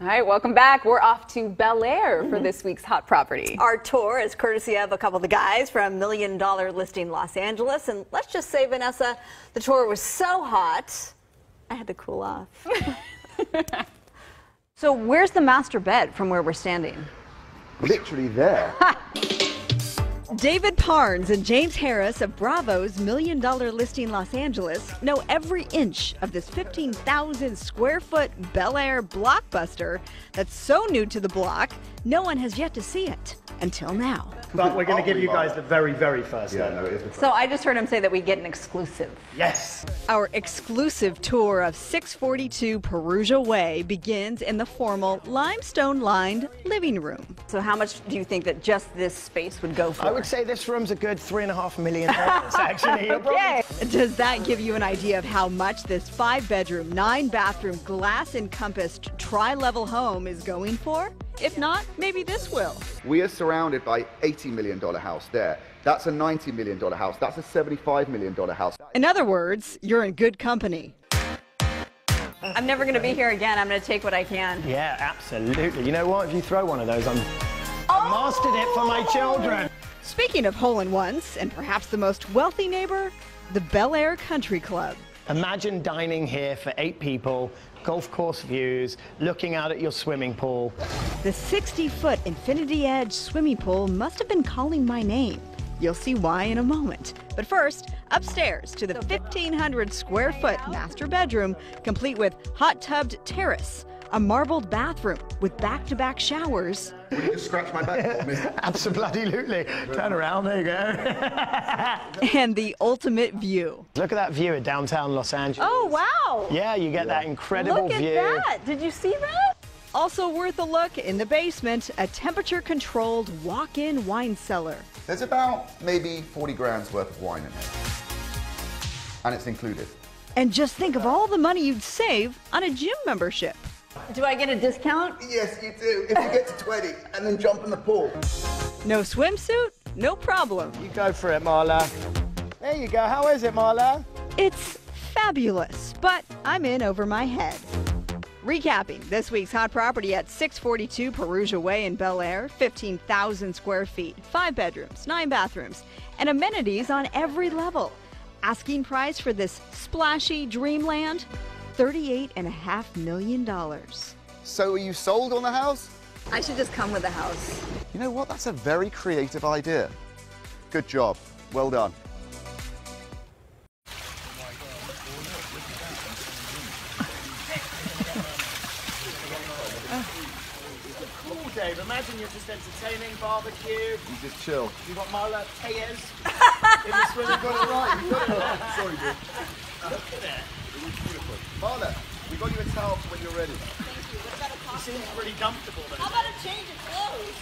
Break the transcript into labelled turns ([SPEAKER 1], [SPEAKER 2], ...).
[SPEAKER 1] All right, welcome back. We're off to Bel Air for mm-hmm. this week's hot property.
[SPEAKER 2] Our tour is courtesy of a couple of the guys from Million Dollar Listing Los Angeles. And let's just say, Vanessa, the tour was so hot, I had to cool off. so, where's the master bed from where we're standing?
[SPEAKER 3] Literally there.
[SPEAKER 2] David Parnes and James Harris of Bravo's Million Dollar Listing Los Angeles know every inch of this 15,000 square foot Bel Air blockbuster that's so new to the block, no one has yet to see it until now.
[SPEAKER 4] But we're going to give you guys the very, very first
[SPEAKER 3] yeah, no, it is
[SPEAKER 1] So I just heard him say that we get an exclusive.
[SPEAKER 4] Yes.
[SPEAKER 2] Our exclusive tour of 642 Perugia Way begins in the formal limestone lined living room. So, how much do you think that just this space would go for?
[SPEAKER 4] I would say this room's a good three and a half million dollars, actually. You're probably-
[SPEAKER 1] Okay.
[SPEAKER 2] Does that give you an idea of how much this five bedroom, nine bathroom, glass encompassed tri level home is going for? If not, maybe this will.
[SPEAKER 3] We are surrounded by $80 million house there. That's a $90 million house. That's a $75 million house.
[SPEAKER 2] In other words, you're in good company.
[SPEAKER 1] I'm never going to be here again. I'm going to take what I can.
[SPEAKER 4] Yeah, absolutely. You know what? If you throw one of those, I'm. I oh! mastered it for my children.
[SPEAKER 2] Speaking of hole in ones, and perhaps the most wealthy neighbor, the Bel Air Country Club.
[SPEAKER 4] Imagine dining here for eight people, golf course views, looking out at your swimming pool.
[SPEAKER 2] The 60 foot Infinity Edge swimming pool must have been calling my name. You'll see why in a moment. But first, upstairs to the 1,500 square foot master bedroom, complete with hot tubbed terrace, a marbled bathroom with back to back showers,
[SPEAKER 3] Will you just scratch my back for me?
[SPEAKER 4] Absolutely. Turn around, there you go.
[SPEAKER 2] and the ultimate view.
[SPEAKER 4] Look at that view of downtown Los Angeles.
[SPEAKER 1] Oh, wow.
[SPEAKER 4] Yeah, you get that incredible view.
[SPEAKER 1] Look at
[SPEAKER 4] view.
[SPEAKER 1] that. Did you see that?
[SPEAKER 2] Also worth a look in the basement, a temperature controlled walk in wine cellar.
[SPEAKER 3] There's about maybe 40 grand's worth of wine in here. And it's included.
[SPEAKER 2] And just think of all the money you'd save on a gym membership.
[SPEAKER 1] Do I get a discount?
[SPEAKER 3] Yes, you do. If you get to 20 and then jump in the pool.
[SPEAKER 2] No swimsuit? No problem.
[SPEAKER 4] You go for it, Marla. There you go. How is it, Marla?
[SPEAKER 2] It's fabulous, but I'm in over my head. Recapping this week's hot property at 642 Perugia Way in Bel Air, 15,000 square feet, five bedrooms, nine bathrooms, and amenities on every level. Asking price for this splashy dreamland $38.5 million.
[SPEAKER 3] So are you sold on the house?
[SPEAKER 1] I should just come with the house.
[SPEAKER 3] You know what? That's a very creative idea. Good job. Well done.
[SPEAKER 4] Cool, Dave. Imagine you're just entertaining, barbecue.
[SPEAKER 3] You just chill.
[SPEAKER 4] You got Marla Tellez in the swimming pool.
[SPEAKER 3] right. You got it right. Sorry, dude.
[SPEAKER 4] Look at it.
[SPEAKER 3] It. Marla, we got you a towel for when you're ready.
[SPEAKER 4] Thank you what about a towel seem pretty comfortable then.
[SPEAKER 2] about a change of clothes?